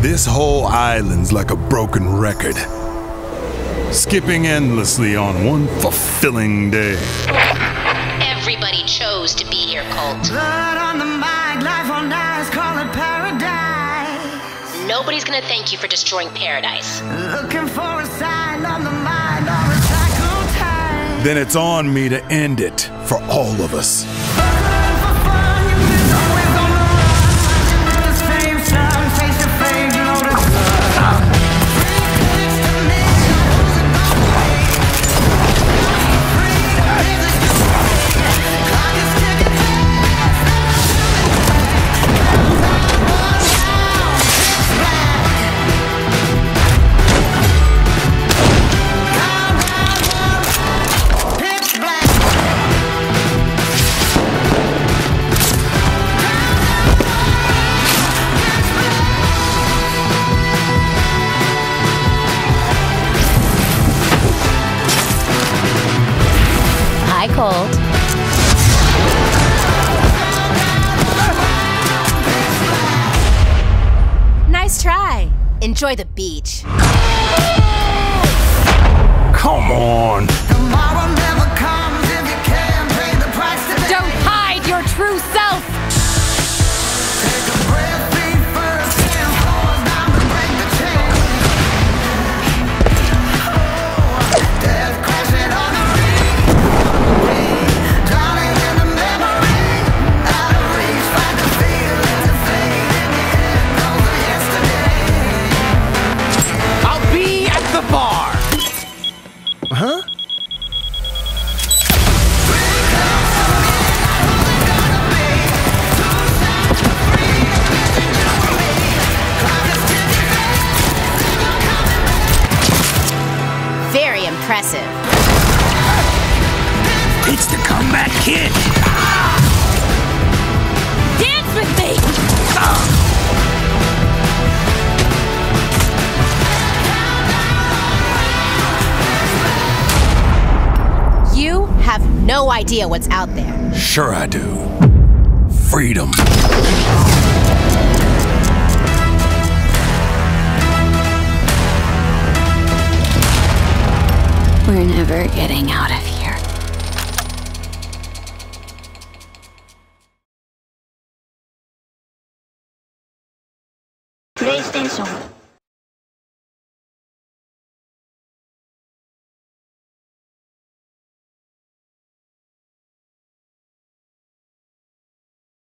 This whole island's like a broken record, skipping endlessly on one fulfilling day. Everybody chose to be here, Colt. Blood on the mind, life on ice, call it paradise. Nobody's gonna thank you for destroying paradise. Looking for a sign on the mind, or recycle time. Then it's on me to end it for all of us. Hi, Nice try. Enjoy the beach. Come on! Impressive. It's the comeback kid. Dance with me. You have no idea what's out there. Sure, I do. Freedom. We're never getting out of here. PlayStation